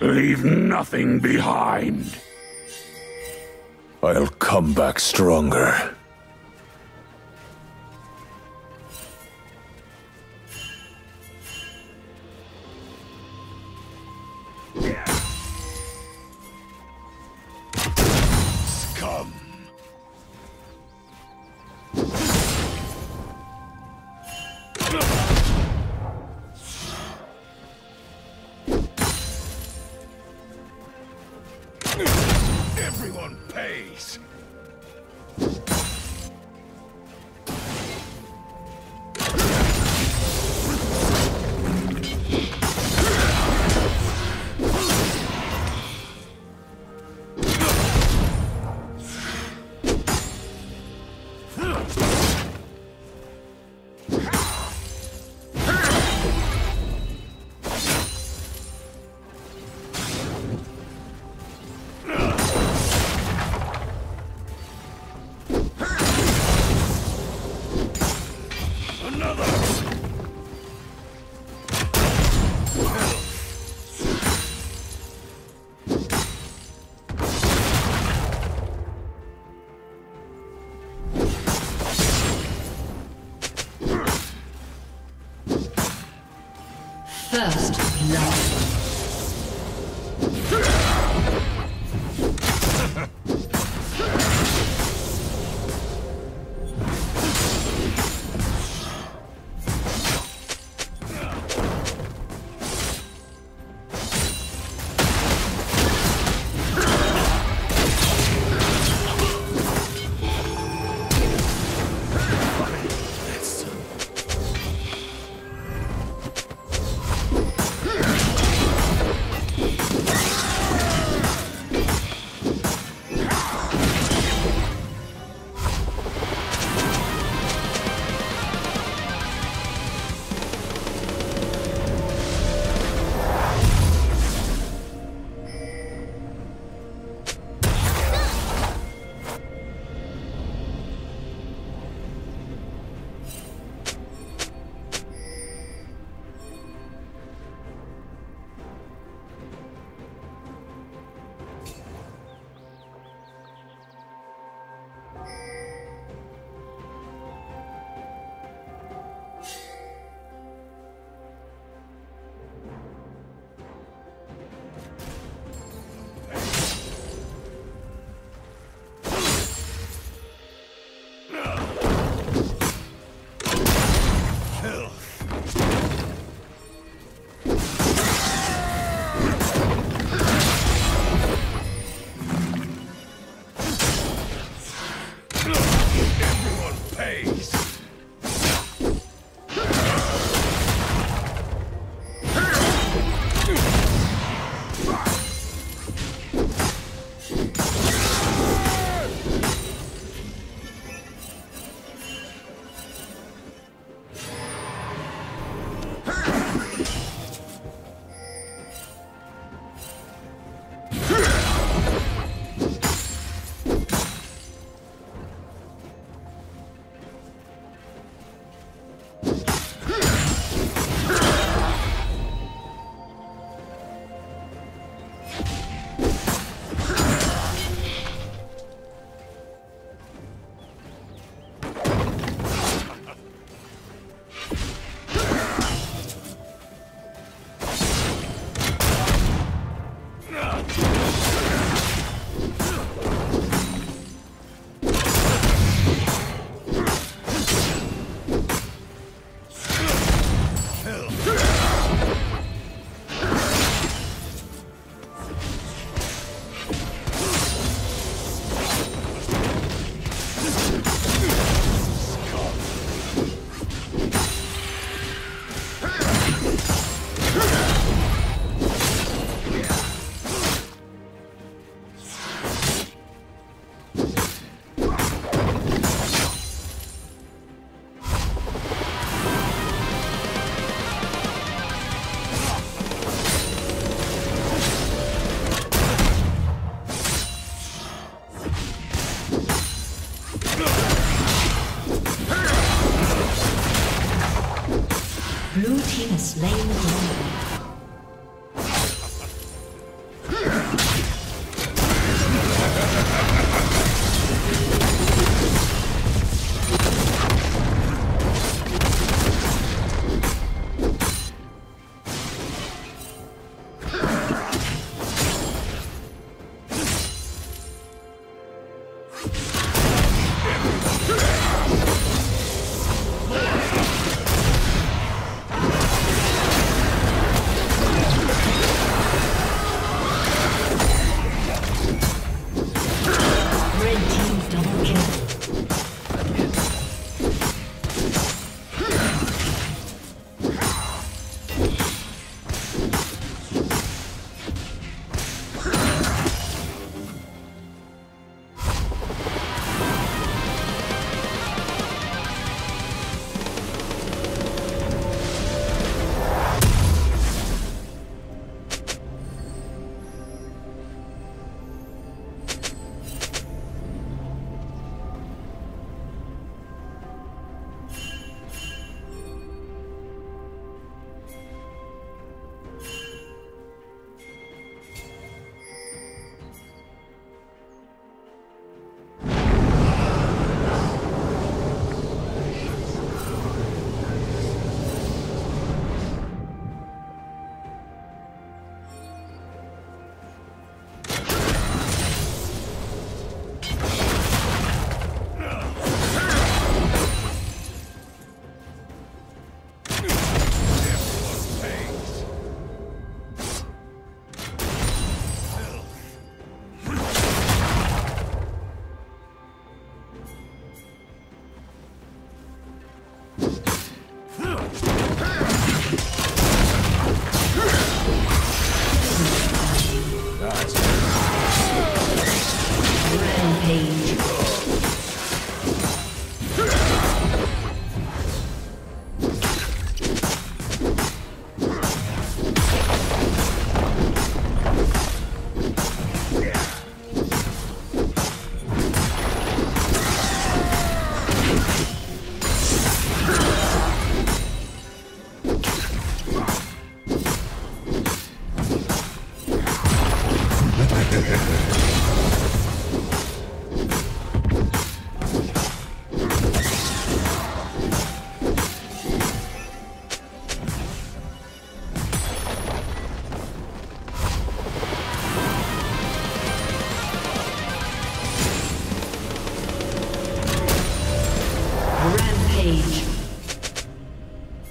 Leave nothing behind. I'll come back stronger. Everyone pays. First blood. slain Rampage.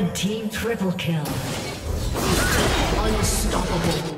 Red team triple kill. Unstoppable.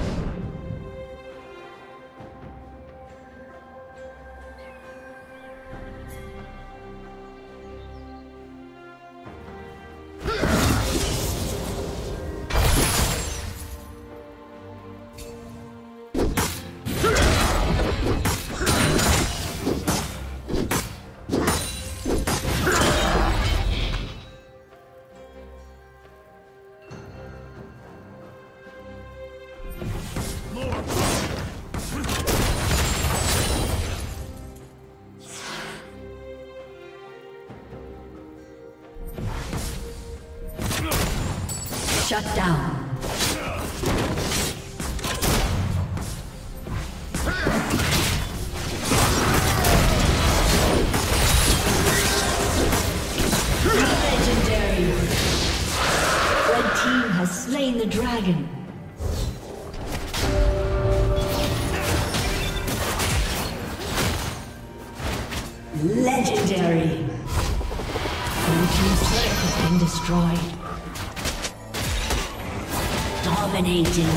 Shut down. Legendary. Red team has slain the dragon. Legendary. Blue team's turret has been destroyed. Dominating.